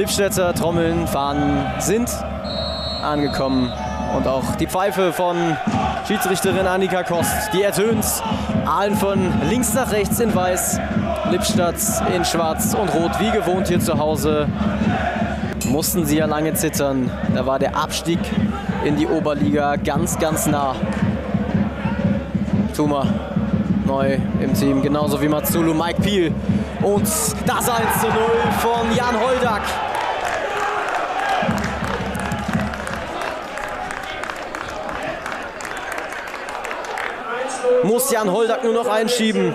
Lippstädter Trommeln, Fahnen sind angekommen. Und auch die Pfeife von Schiedsrichterin Annika Kost, die ertönt. Aalen von links nach rechts in weiß, Lippstadt in schwarz und rot, wie gewohnt hier zu Hause. Mussten sie ja lange zittern. Da war der Abstieg in die Oberliga ganz, ganz nah. Tuma neu im Team, genauso wie Matsulu, Mike Peel. Und das 1 zu 0 von Jan Holdak. Muss Jan Holdak nur noch einschieben.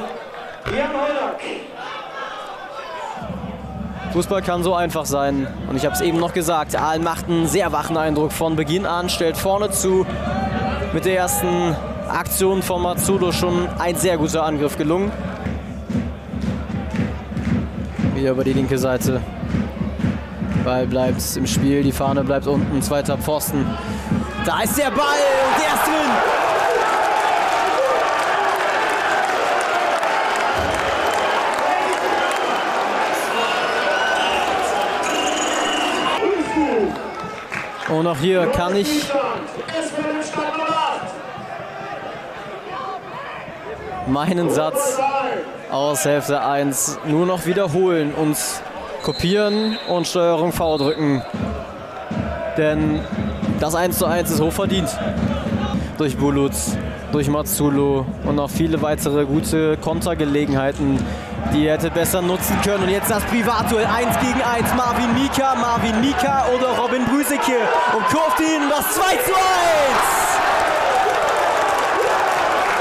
Fußball kann so einfach sein. Und ich habe es eben noch gesagt, Aalen macht einen sehr wachen Eindruck von Beginn an, stellt vorne zu. Mit der ersten Aktion von Matsudo schon ein sehr guter Angriff gelungen. Wieder über die linke Seite. Ball bleibt im Spiel, die Fahne bleibt unten, zweiter Pfosten. Da ist der Ball und der ist drin. Und auch hier kann ich meinen Satz aus Hälfte 1 nur noch wiederholen und kopieren und Steuerung V drücken. Denn das 1 zu 1 ist hochverdient. Durch Bulut, durch Matsulu und noch viele weitere gute Kontergelegenheiten, die hätte besser nutzen können. Und jetzt das Privatduell 1 gegen 1. Marvin Mika, Marvin Mika oder Robin Brüseke und kurft ihn das 2 zu 1.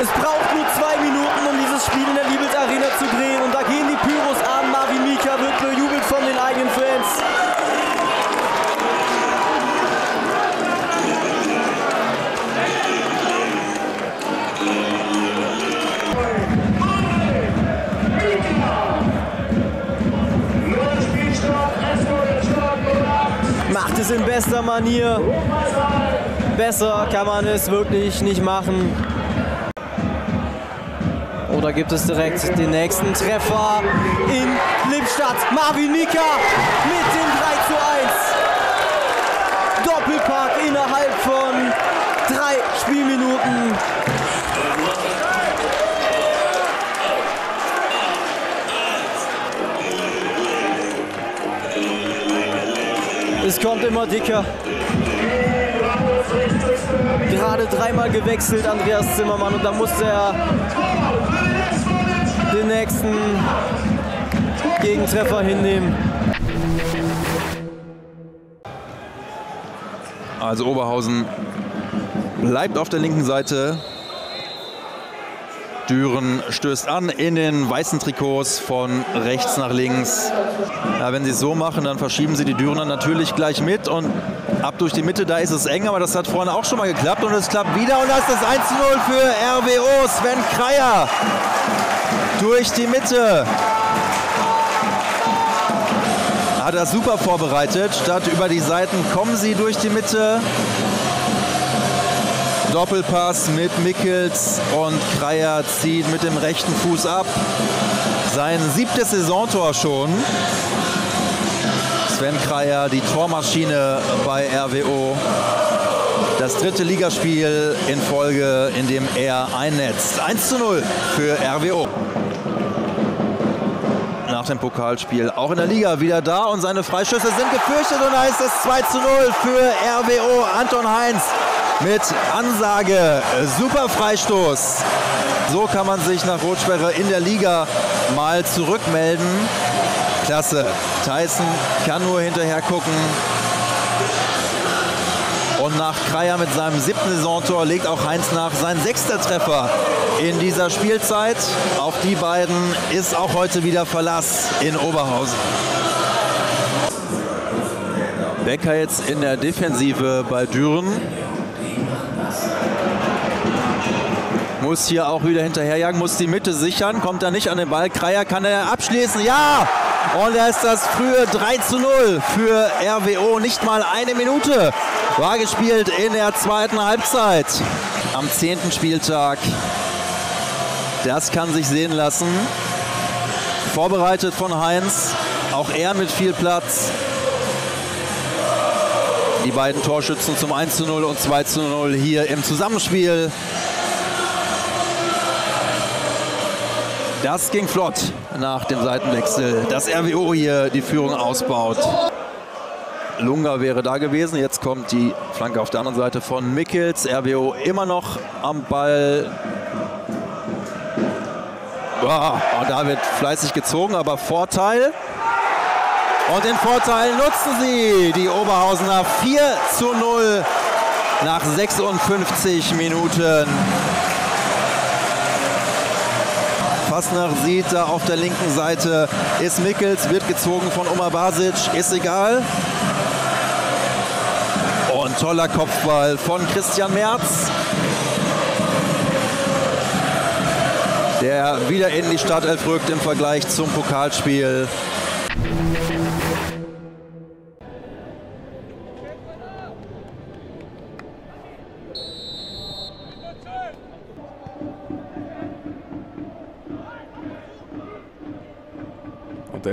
Es braucht nur zwei Minuten, um dieses Spiel in der Liebels Arena zu drehen. Und da gehen die Pyros an. Bester Manier. Besser kann man es wirklich nicht machen. Oder gibt es direkt den nächsten Treffer in Lippstadt? Marvin Mika mit dem 3 zu 1. Doppelpack innerhalb von drei Spielminuten. Es kommt immer dicker. Gerade dreimal gewechselt, Andreas Zimmermann, und da musste er den nächsten Gegentreffer hinnehmen. Also Oberhausen bleibt auf der linken Seite. Düren stößt an in den weißen Trikots von rechts nach links. Ja, wenn sie es so machen, dann verschieben sie die Dürener natürlich gleich mit und ab durch die Mitte, da ist es eng, aber das hat vorne auch schon mal geklappt und es klappt wieder und das ist das 1-0 für RWO. Sven Kreier durch die Mitte. Hat er super vorbereitet. Statt über die Seiten kommen sie durch die Mitte. Doppelpass mit Mickels und Kreier zieht mit dem rechten Fuß ab. Sein siebtes Saisontor schon. Sven Kreier, die Tormaschine bei RWO. Das dritte Ligaspiel in Folge, in dem er einnetzt. 1 zu 0 für RWO. Nach dem Pokalspiel auch in der Liga wieder da und seine Freischüsse sind gefürchtet und da ist das 2 zu 0 für RWO. Anton Heinz mit Ansage. Super Freistoß. So kann man sich nach Rotsperre in der Liga mal zurückmelden. Klasse. Tyson kann nur hinterher gucken. Und nach Kreier mit seinem siebten Saisontor legt auch Heinz nach sein sechster Treffer in dieser Spielzeit. Auf die beiden ist auch heute wieder Verlass in Oberhausen. Becker jetzt in der Defensive bei Düren. Muss hier auch wieder hinterherjagen, muss die Mitte sichern, kommt da nicht an den Ball. Kreier kann er abschließen. Ja! Und da ist das frühe 3 zu 0 für RWO. Nicht mal eine Minute war gespielt in der zweiten Halbzeit am zehnten Spieltag. Das kann sich sehen lassen. Vorbereitet von Heinz. Auch er mit viel Platz. die beiden Torschützen zum 1 zu 0 und 2 zu 0 hier im Zusammenspiel. Das ging flott nach dem Seitenwechsel. Das RWO hier die Führung ausbaut. Lunga wäre da gewesen. Jetzt kommt die Flanke auf der anderen Seite von Mickels. RWO immer noch am Ball. Boah, da wird fleißig gezogen, aber Vorteil. Und den Vorteil nutzen sie. Die Oberhausener 4 zu 0 nach 56 Minuten. Fassner sieht da auf der linken Seite ist Mickels, wird gezogen von Omar Basic, ist egal. Und toller Kopfball von Christian Merz. Der wieder in die Startelf rückt im Vergleich zum Pokalspiel.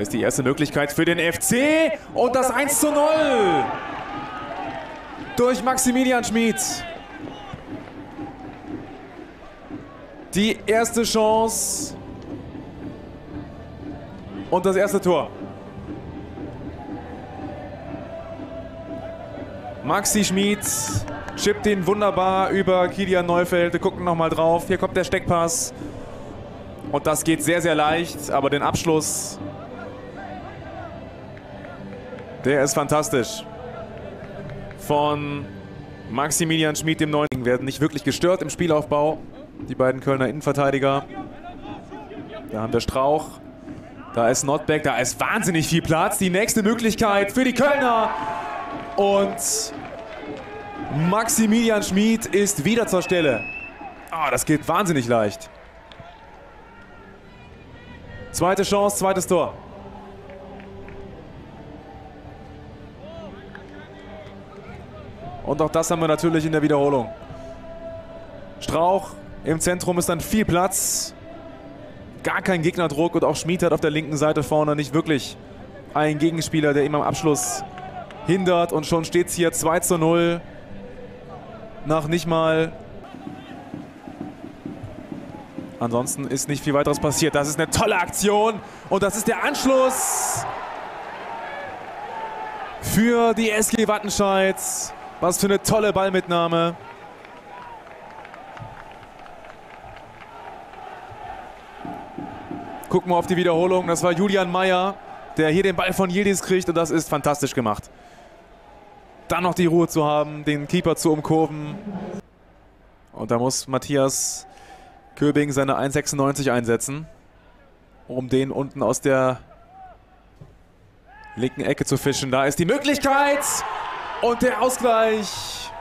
Ist die erste Möglichkeit für den FC und das 1 zu 0 durch Maximilian Schmid. Die erste Chance und das erste Tor. Maxi Schmid chippt ihn wunderbar über Kilian Neufeld. Wir gucken nochmal drauf. Hier kommt der Steckpass. Und das geht sehr, sehr leicht. Aber den Abschluss, der ist fantastisch. Von Maximilian Schmid, dem Neuen, werden nicht wirklich gestört im Spielaufbau. Die beiden Kölner Innenverteidiger. Da haben wir Strauch. Da ist Notbeck. Da ist wahnsinnig viel Platz. Die nächste Möglichkeit für die Kölner. Und Maximilian Schmid ist wieder zur Stelle. Ah, das geht wahnsinnig leicht. Zweite Chance, zweites Tor. Und auch das haben wir natürlich in der Wiederholung. Strauch im Zentrum ist dann viel Platz. Gar kein Gegnerdruck und auch Schmid hat auf der linken Seite vorne nicht wirklich einen Gegenspieler, der ihm am Abschluss hindert. Und schon steht es hier 2 zu 0 nach nicht mal. Ansonsten ist nicht viel weiteres passiert. Das ist eine tolle Aktion und das ist der Anschluss für die SG Wattenscheid. Was für eine tolle Ballmitnahme. Gucken wir auf die Wiederholung. Das war Julian Meyer, der hier den Ball von Yildiz kriegt und das ist fantastisch gemacht. Dann noch die Ruhe zu haben, den Keeper zu umkurven. Und da muss Matthias Köbing seine 1,96 einsetzen, um den unten aus der linken Ecke zu fischen. Da ist die Möglichkeit und der Ausgleich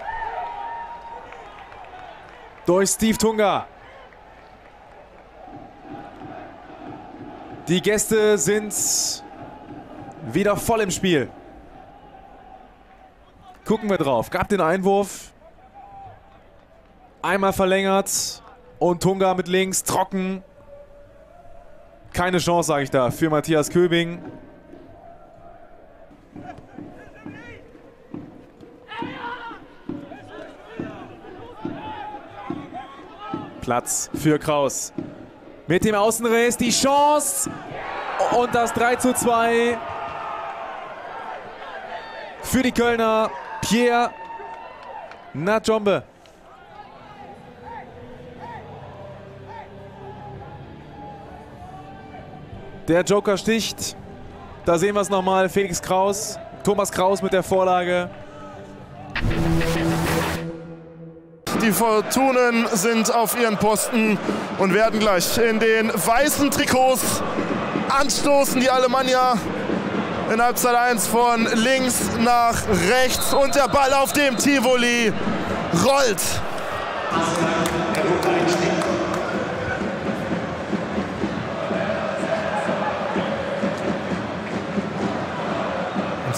durch Steve Tunga. Die Gäste sind wieder voll im Spiel. Gucken wir drauf. Gab den Einwurf. Einmal verlängert. Und Tunga mit links. Trocken. Keine Chance, sage ich da, für Matthias Köbing. Platz für Kraus. Mit dem Außenriss die Chance und das 3 zu 2 für die Kölner. Pierre Najombe. Der Joker sticht. Da sehen wir es nochmal. Felix Kraus. Thomas Kraus mit der Vorlage. Die Fortunen sind auf ihren Posten und werden gleich in den weißen Trikots anstoßen. Die Alemannia in Halbzeit 1 von links nach rechts und der Ball auf dem Tivoli rollt.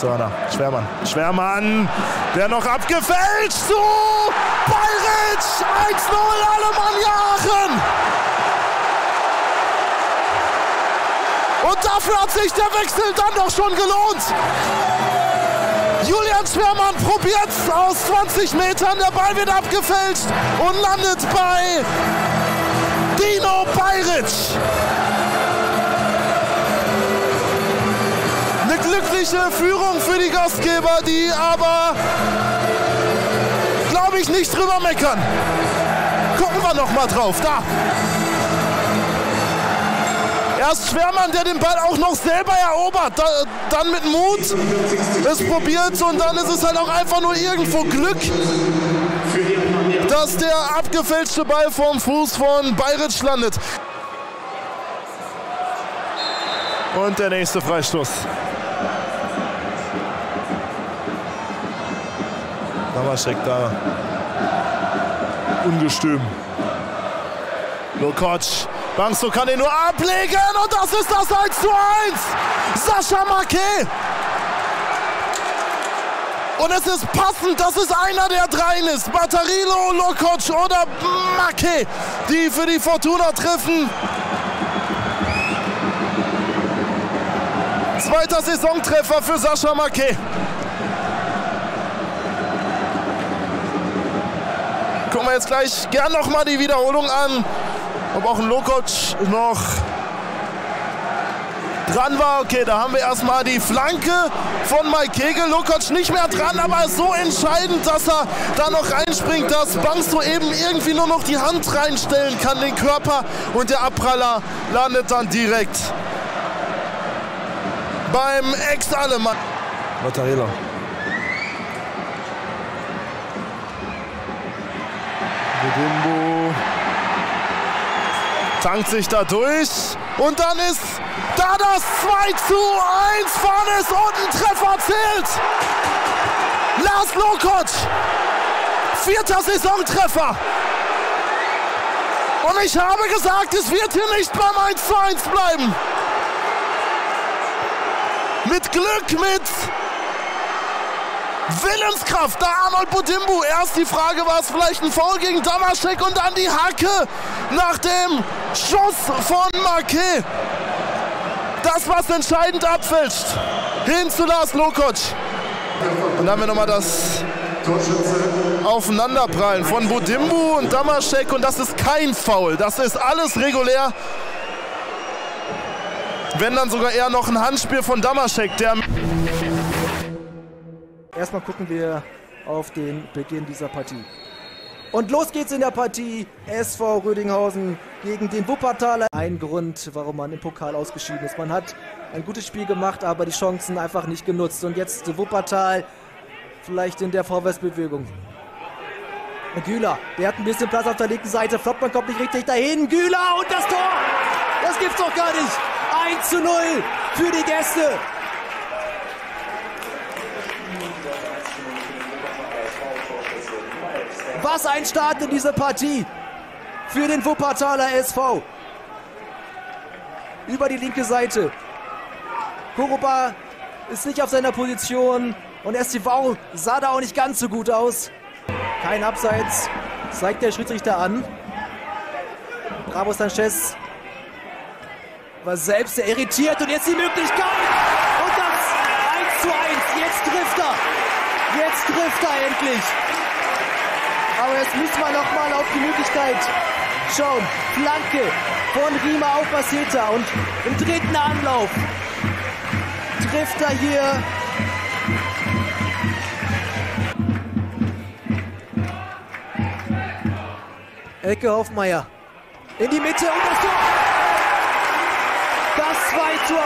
Sörner, Schwermann, Schwermann, der noch abgefälscht zu Bayritsch, 1-0 Alemannia Aachen. Und dafür hat sich der Wechsel dann doch schon gelohnt. Julian Schwermann probiert aus 20 Metern. Der Ball wird abgefälscht und landet bei Dino Bayric. Eine glückliche Führung für die Gastgeber, die aber, glaube ich, nicht drüber meckern. Gucken wir noch mal drauf. Da. Erst Schwermann, der den Ball auch noch selber erobert, da, dann mit Mut es probiert und dann ist es halt auch einfach nur irgendwo Glück, dass der abgefälschte Ball vom Fuß von Bayritsch landet. Und der nächste Freistoß. Damaschek da. Ungestüm. Lukoc Bangso kann ihn nur ablegen und das ist das 1 zu 1. Sascha Marquet. Und es ist passend, dass es einer der dreien ist. Battarilo, Lokoc oder Marquet, die für die Fortuna treffen. Zweiter Saisontreffer für Sascha Marquet. Wir jetzt gleich gern nochmal die Wiederholung an ob auch ein Lokoc noch dran war. Okay, da haben wir erstmal die Flanke von Mike Kegel. Lokoc nicht mehr dran, aber so entscheidend, dass er da noch reinspringt, dass Bangsto eben irgendwie nur noch die Hand reinstellen kann, den Körper. Und der Abpraller landet dann direkt beim Ex-Alemann. Mattarella. Bedimbo tankt sich da durch und dann ist da das 2 zu 1 Farnes und ein Treffer zählt. Lars Lokoc, vierter Saisontreffer. Und ich habe gesagt, es wird hier nicht beim 1 zu 1 bleiben. Mit Glück, mit Willenskraft, da Arnold Budimbu. Erst die Frage, war es vielleicht ein Foul gegen Damaschek und dann die Hacke nach dem Schuss von Marquet. Das, was entscheidend abfälscht. Hin zu Lars Lokoc. Und dann haben wir nochmal das Aufeinanderprallen von Budimbu und Damaschek. Und das ist kein Foul. Das ist alles regulär. Wenn dann sogar eher noch ein Handspiel von Damaschek, der Erstmal gucken wir auf den Beginn dieser Partie. Und los geht's in der Partie. SV Rödinghausen gegen den Wuppertaler. Ein Grund, warum man im Pokal ausgeschieden ist. Man hat ein gutes Spiel gemacht, aber die Chancen einfach nicht genutzt. Und jetzt Wuppertal vielleicht in der Vorwärtsbewegung. Güler, der hat ein bisschen Platz auf der linken Seite. Flottmann kommt nicht richtig dahin. Güler und das Tor! Das gibt's doch gar nicht! 1 zu 0 für die Gäste. Was ein Start in diese Partie für den Wuppertaler SV. Über die linke Seite. Kuruba ist nicht auf seiner Position und STV sah da auch nicht ganz so gut aus. Kein Abseits, zeigt der Schiedsrichter an. Bravo Sanchez war selbst sehr irritiert und jetzt die Möglichkeit. Und das 1 zu 1. Jetzt trifft er. Jetzt trifft er endlich. Aber jetzt müssen wir noch mal auf die Möglichkeit schauen. Flanke von Rima auf Baseta und im dritten Anlauf trifft er hier Ecke Hoffmeier in die Mitte und das Tor. Das 2 zu 1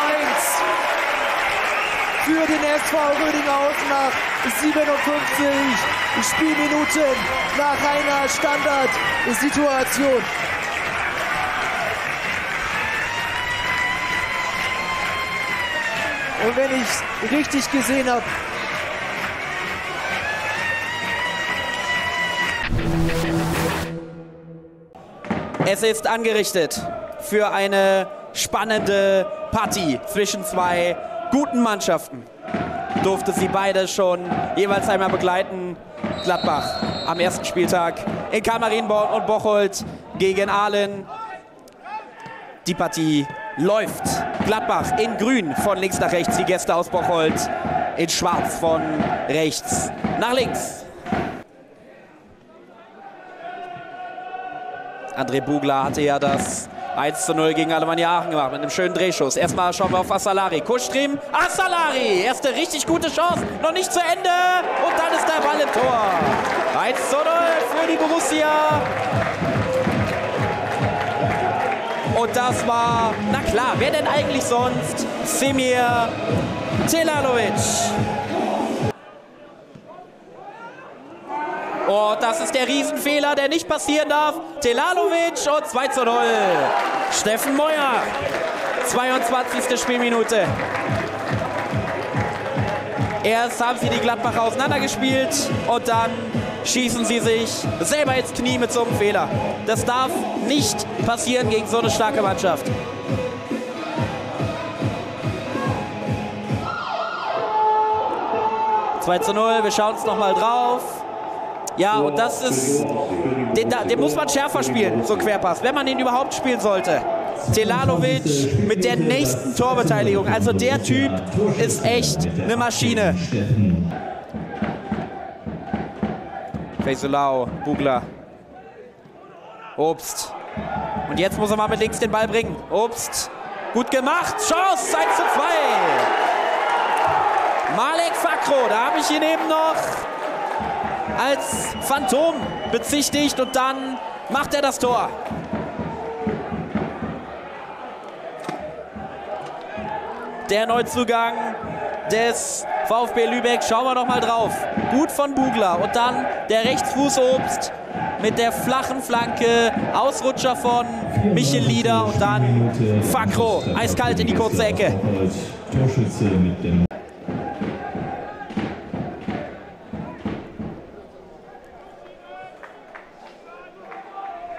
für den SV Rödinghausen nach 57 Spielminuten nach einer Standardsituation. Und wenn ich richtig gesehen habe, Es ist angerichtet für eine spannende Partie zwischen zwei guten Mannschaften. Durfte sie beide schon jeweils einmal begleiten. Gladbach am ersten Spieltag in Kamerinborn und Bocholt gegen Aalen. Die Partie läuft. Gladbach in grün von links nach rechts, die Gäste aus Bocholt. in schwarz von rechts nach links. André Bugler hatte ja das 1 zu 0 gegen Alemannia Aachen gemacht mit einem schönen Drehschuss. Erstmal schauen wir auf Assalari. Kuschtrim, Assalari. Erste richtig gute Chance. Noch nicht zu Ende. Und dann ist der Ball im Tor. 1 zu 0 für die Borussia. Und das war, na klar, wer denn eigentlich sonst? Semir Telanovic. Und das ist der Riesenfehler, der nicht passieren darf. Telalovic und 2 zu 0. Steffen Meuer, 22. Spielminute. Erst haben sie die Gladbacher auseinandergespielt und dann schießen sie sich selber ins Knie mit so einem Fehler. Das darf nicht passieren gegen so eine starke Mannschaft. Zwei zu 0, wir schauen uns nochmal drauf. Ja, und das ist, den, den, muss man schärfer spielen, so Querpass, wenn man ihn überhaupt spielen sollte. Telanovic mit der nächsten Torbeteiligung. Also der Typ ist echt eine Maschine. Faisolau, Bugler. Obst. Und jetzt muss er mal mit links den Ball bringen. Obst. Gut gemacht. Chance. 1 zu 2. Malek Fakro. Da habe ich ihn eben noch als Phantom bezichtigt. Und dann macht er das Tor. Der Neuzugang des VfB Lübeck. Schauen wir noch mal drauf. Gut von Bugler. Und dann der Rechtsfußobst mit der flachen Flanke. Ausrutscher von Michel Lieder. Und dann Fakro. Eiskalt in die kurze Ecke. Torschütze mit dem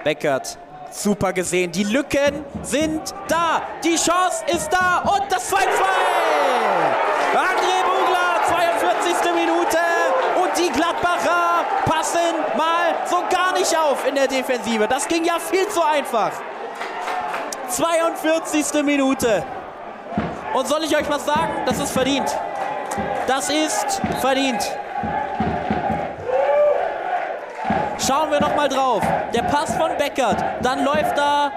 Beckert Super gesehen. Die Lücken sind da. Die Chance ist da. Und das 2-2. André Bugler, 42. Minute. Und die Gladbacher passen mal so gar nicht auf in der Defensive. Das ging ja viel zu einfach. 42. Minute. Und soll ich euch was sagen? Das ist verdient. Das ist verdient. Schauen wir noch mal drauf. Der Pass von Beckert. Dann läuft da.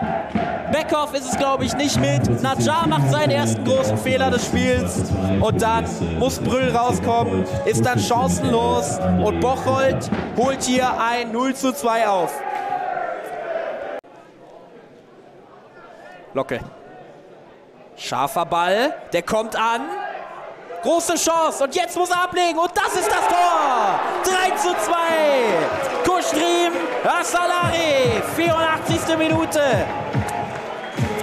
Beckhoff ist es, glaube ich, nicht mit. Najjar macht seinen ersten großen Fehler des Spiels. Und dann muss Brüll rauskommen. Ist dann chancenlos. Und Bocholt holt hier ein 0 zu 2 auf. Locke. Scharfer Ball. Der kommt an. Große Chance und jetzt muss er ablegen und das ist das Tor. 3 zu 2. Kuschrim, Assalari, 84. Minute.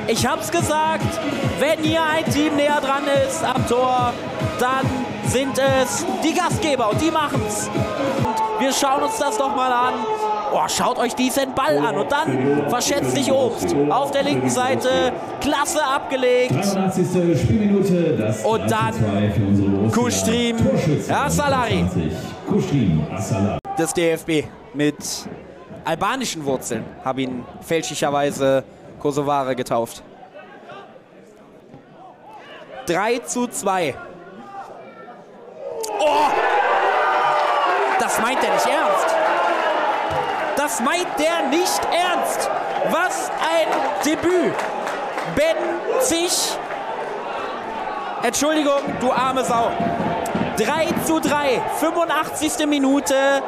Ich hab's gesagt, wenn hier ein Team näher dran ist am Tor, dann sind es die Gastgeber und die machen's. Und wir schauen uns das doch mal an. Oh, schaut euch diesen Ball an und dann verschätzt sich Obst auf der linken Seite. Klasse abgelegt. und dann Kustrim Assalari. Das DFB mit albanischen Wurzeln. Habe ihn fälschlicherweise Kosovare getauft. 3 zu 2. Oh! Das meint er nicht ernst. Das meint der nicht ernst. Was ein Debüt. Ben Zich. Entschuldigung, du arme Sau. 3 zu 3, 85. Minute.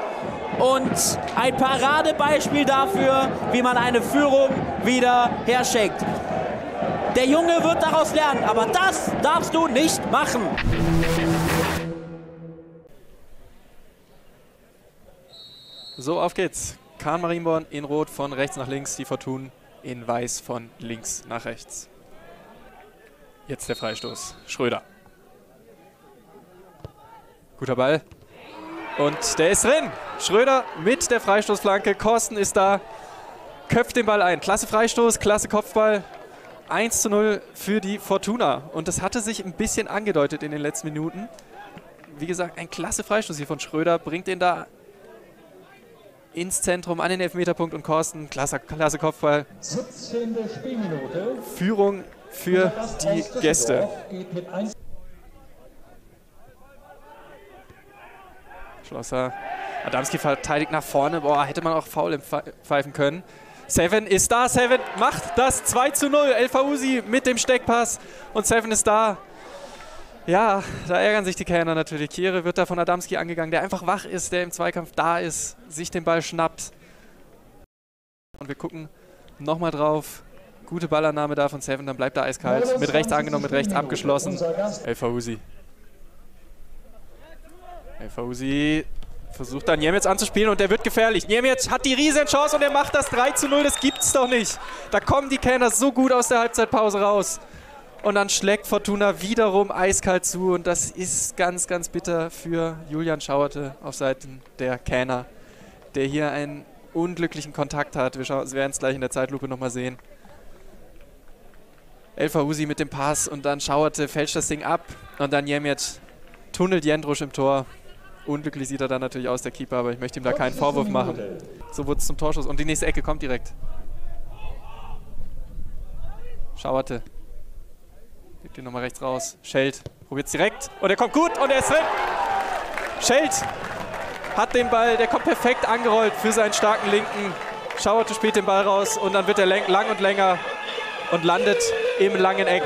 Und ein Paradebeispiel dafür, wie man eine Führung wieder herschenkt. Der Junge wird daraus lernen, aber das darfst du nicht machen. So, auf geht's. Kahn Marienborn in Rot von rechts nach links, die Fortun in Weiß von links nach rechts. Jetzt der Freistoß. Schröder. Guter Ball. Und der ist drin. Schröder mit der Freistoßflanke. Korsten ist da. Köpft den Ball ein. Klasse Freistoß, klasse Kopfball. 1 zu 0 für die Fortuna. Und das hatte sich ein bisschen angedeutet in den letzten Minuten. Wie gesagt, ein klasse Freistoß hier von Schröder. Bringt den da ins Zentrum an den Elfmeterpunkt und Korsten. Klasse, klasse Kopfball. 17. Spielminute. Führung für die Gäste. Schlosser. Adamski verteidigt nach vorne. Boah, hätte man auch faul pfeifen können. Seven ist da. Seven macht das 2 zu 0. El Fauzi mit dem Steckpass. Und Seven ist da. Ja, da ärgern sich die Kellner natürlich. Kiere wird da von Adamski angegangen, der einfach wach ist, der im Zweikampf da ist, sich den Ball schnappt. Und wir gucken nochmal drauf. Gute Ballannahme da von Seven, dann bleibt er eiskalt. Mit rechts angenommen, mit rechts abgeschlossen. El Fauzi. Fauzi versucht dann Niemetz anzuspielen und der wird gefährlich. Niemetz hat die riesen Chance und er macht das 3 zu 0. Das gibt's doch nicht. Da kommen die Kellner so gut aus der Halbzeitpause raus. Und dann schlägt Fortuna wiederum eiskalt zu. Und das ist ganz, ganz bitter für Julian Schauerte auf Seiten der Kähner, der hier einen unglücklichen Kontakt hat. Wir werden es gleich in der Zeitlupe nochmal sehen. Elfa Usi mit dem Pass und dann Schauerte fälscht das Ding ab. Und dann Jemjet tunnelt Jendrusch im Tor. Unglücklich sieht er dann natürlich aus, der Keeper, aber ich möchte ihm da keinen Vorwurf machen. So wurde es zum Torschuss. Und die nächste Ecke kommt direkt. Schauerte Gibt ihn nochmal rechts raus. Schelt probiert es direkt. Und er kommt gut und er ist drin. Schelt hat den Ball, der kommt perfekt angerollt für seinen starken Linken. Schauerte spielt den Ball raus und dann wird er lang und länger und landet im langen Eck.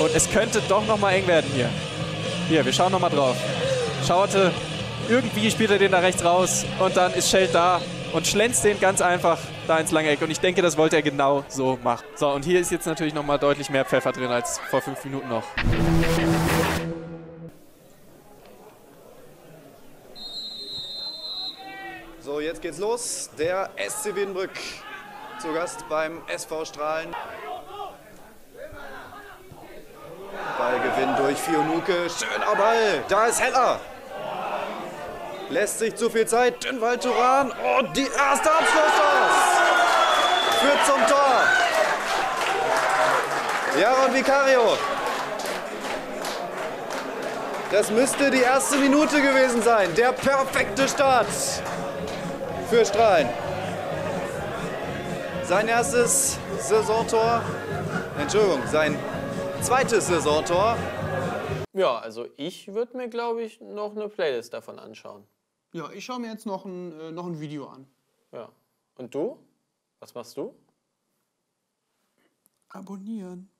Und es könnte doch nochmal eng werden hier. Hier, wir schauen nochmal drauf. Schauerte, irgendwie spielt er den da rechts raus und dann ist Schelt da und schlänzt den ganz einfach da ins lange Eck. Und ich denke, das wollte er genau so machen. So, und hier ist jetzt natürlich noch mal deutlich mehr Pfeffer drin als vor fünf Minuten noch. So, jetzt geht's los. Der SC Wiedenbrück zu Gast beim SV Strahlen. Ballgewinn durch Fionuke. Schöner Ball. Da ist Heller. Lässt sich zu viel Zeit. Dünwald Turan. Und die erste Abschlusschance. Führt zum Tor. Jaron Vicario. Das müsste die erste Minute gewesen sein. Der perfekte Start für Strahlen. Sein erstes Saisontor, Entschuldigung, sein zweites Saisontor. Ja, also ich würde mir, glaube ich, noch eine Playlist davon anschauen. Ja, ich schaue mir jetzt noch ein, äh, noch ein Video an. Ja. Und du? Was machst du? Abonnieren.